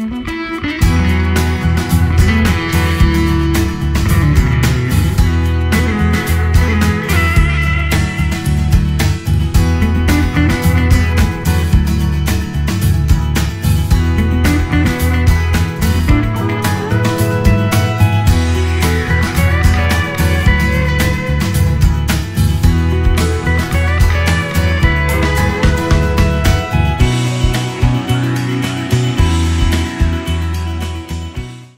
mhm